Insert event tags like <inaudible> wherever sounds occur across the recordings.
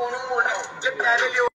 कोणी कोण जे फॅमिली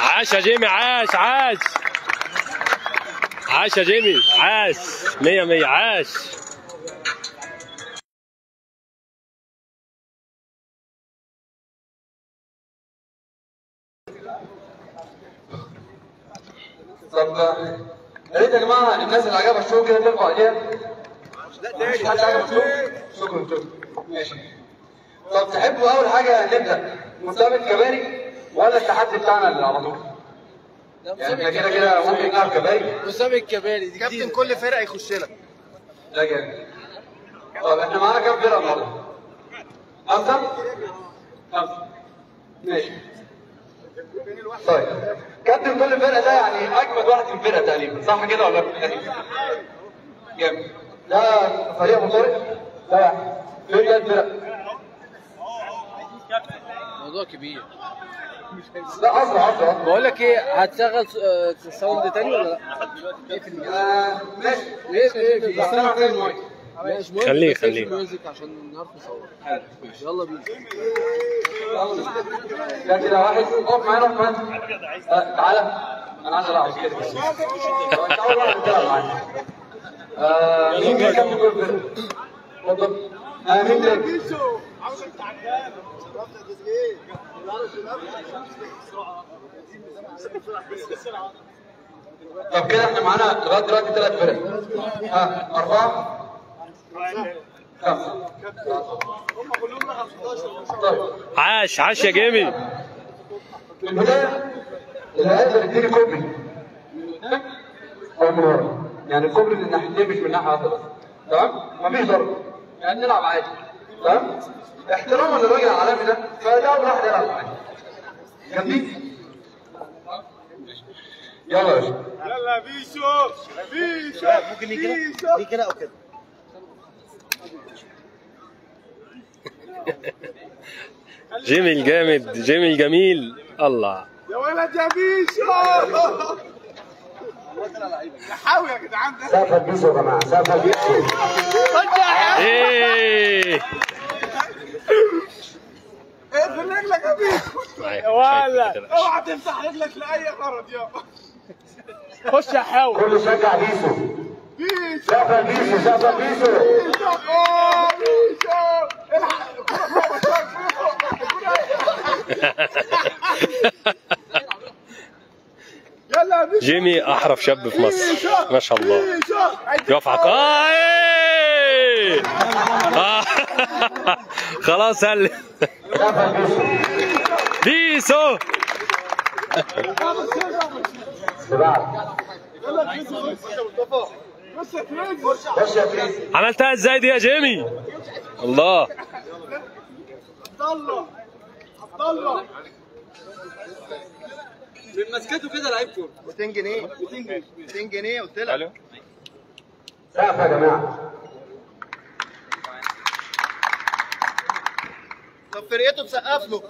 عاش يا جيمي عاش عاش. عاش يا جيمي عاش. مية مية عاش. طب يا ريت يا جماعة الناس اللي عجبها الشو كده ترفع ايديها عجبه الشو شكرا شكرا. ماشي طب تحبوا أول حاجة نبدأ مسابقه كباري ولا التحدي بتاعنا اللي على طول؟ يعني إحنا كده كده ممكن نلعب كباري. مسابقة كباري دي كابتن كل فرقة يخش لك. لا جامد طب إحنا معانا كام فرقة النهارده؟ خمسه؟ خمسه ماشي. طيب كابتن كل فرقة ده يعني أجمد واحد في الفرقة تقريبا صح كده ولا لا؟ جامد. ده فريق ابو طارق ده فين جت فرق؟ موضوع كبير. لا اسرع اسرع بقول لك إيه هتشغل آه، ساوند تاني ولا لأ؟ آه، ماشي. إيه إيه بس أنا محتاج مايك خليه- خليه. عشان نعرف نصور. يلا بينا. ده كده واحد. اقف معانا معانا. آه، تعالى. أنا عايز ألعب. كده بس انت اول واحد تلعب معانا. آه، مين فرقه؟ اتفضل. طب كده إحنا معانا لغايه دلوقتي ثلاث فرق. ها أربعة. خمسة. طيب. عاش عاش يا جيمي. في البداية اللي هيقدر يديني كوبري. أو من ورا يعني الكوبري من الناحيتين مش من ناحية واحدة تمام؟ مفيش ضرب يعني نلعب عادي. تمام احتراما للراجل العالمي ده. فده اول واحد يلعب معايا جنبي؟ يلا يا باشا. يلا بيشو. بيشو. ممكن ليه كده كده أو كده. جيمي الجامد جيمي الجميل. الله. يا ولد يا بيشو. <laughs> يا حاوي يا جدعان ده سقف البيسو يا جماعة سقف البيسو إيه اقفل رجلك يا معايا. ولا. اوعى تفتح رجلك لاي غرض يا خش يا حاوي كله شجع بيسو بيشو سقف البيسو سقف البيسو بيشو اوه بيشو الحق الكرة فوق الكرة فوق. جيمي أحرف شاب في مصر. ما شاء الله. عق آه. <laughs> خلاص هل بيسو. عملتها إزاي دي يا جيمي؟ الله عبد الله عبد الله. من مسكته كده لعيب كورة. 200 جنيه. 200 جنيه قلت لك. سقف يا جماعة. طب فرقته تسقف له.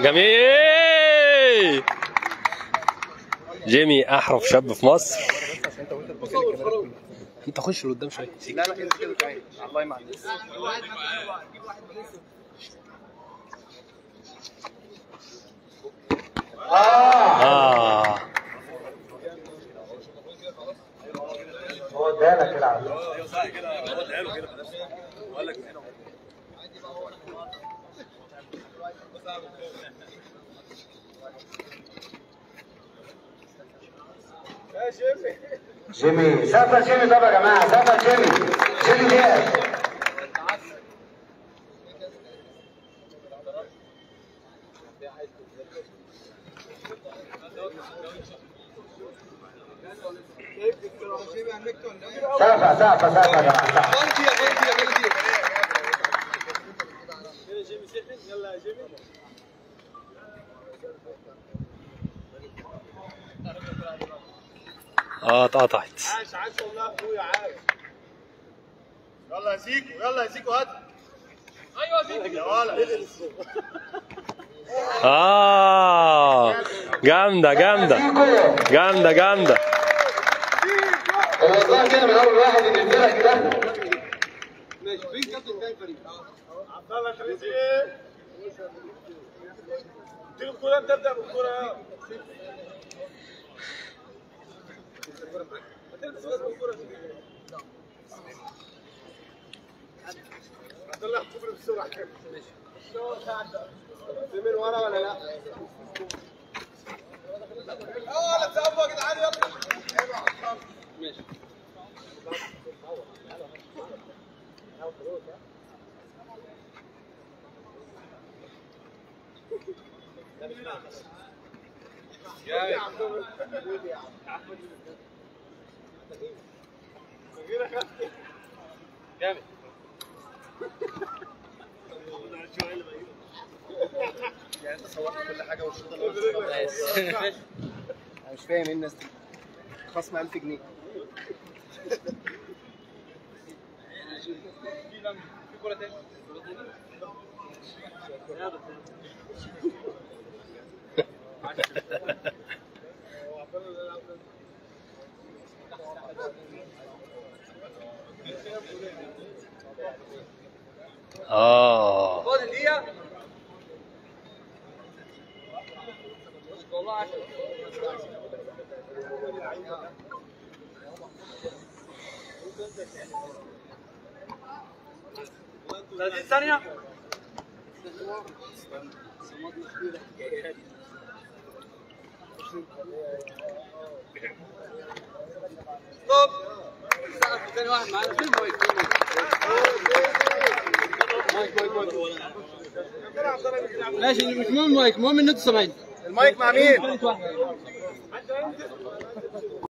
جميل. جيمي أحرف شاب في مصر. انت خش لقدام شوية. لا لا كده كده تعالى الله يمعنى آه. آه هو ادالك كده على جيمي. سافر جيمي طب يا جماعة سافر جيمي. جيمي دياز سافر سافر سافر يا جماعة سافر آه اتقطعت. عاش عاش والله يا أخويا عاش. يلا يا زيكو يلا يا زيكو هات. أيوه زيكو يا ولد آه جامدة جامدة جامدة جامدة. كده من اول واحد الفرق كده ماشي فين كابتن تاني فريق عبد الله اديله الكورة انت ابدا بالكورة. يا عبد الله كوبري بسرعة ماشي من ورا ولا لا؟ آه ولا تسقفوا يا جدعان يلا ماشي يعني انت صورت كل حاجة والشوط أنا مش فاهم إيه الناس دي. خصم 1000 جنيه. في كورة تاني؟ آه. فاضل دقيقة والله عشرة 30 ثانية. ستوب واحد معانا فين المايك مايك مايك مايك ماشي مش مهم مايك المهم إن أنتوا سامعين المايك مع مين؟